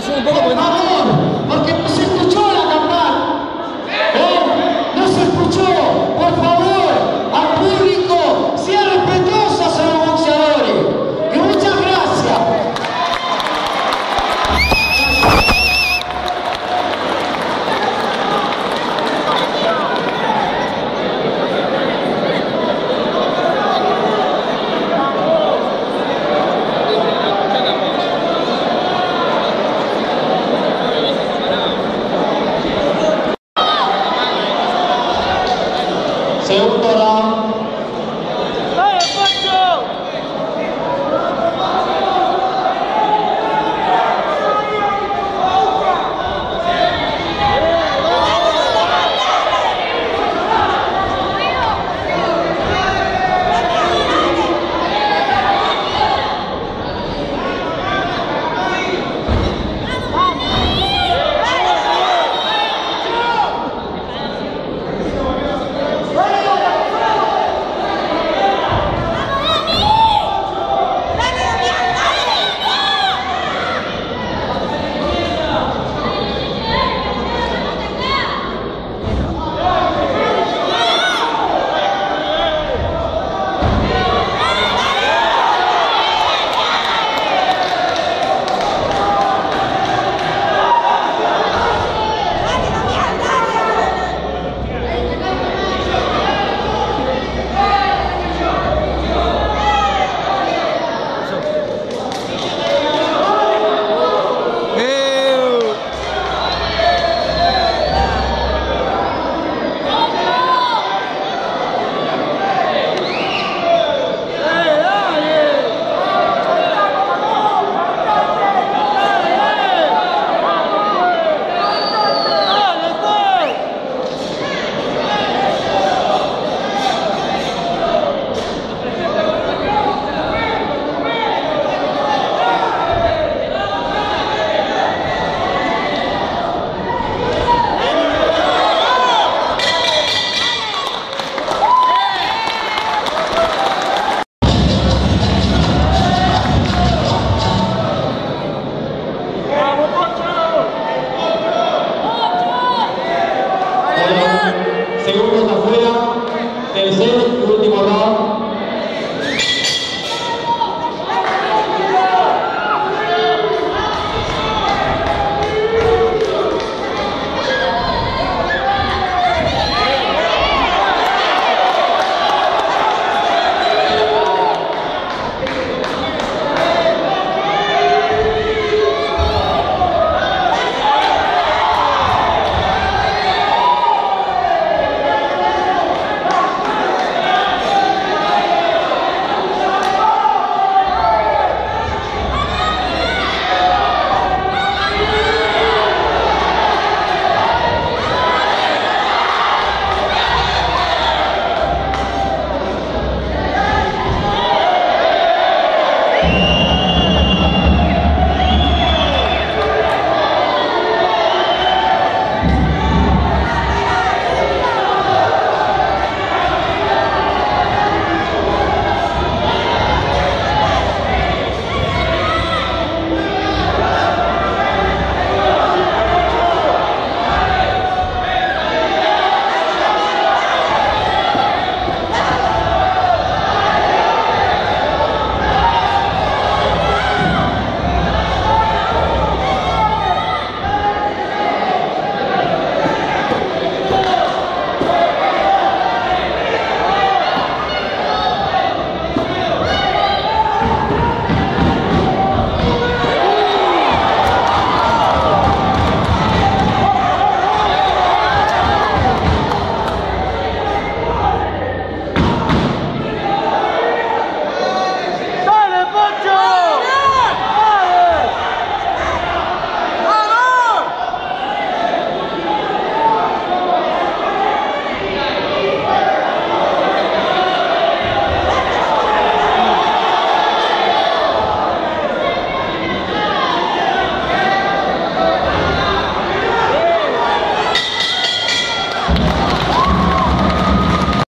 relación un poco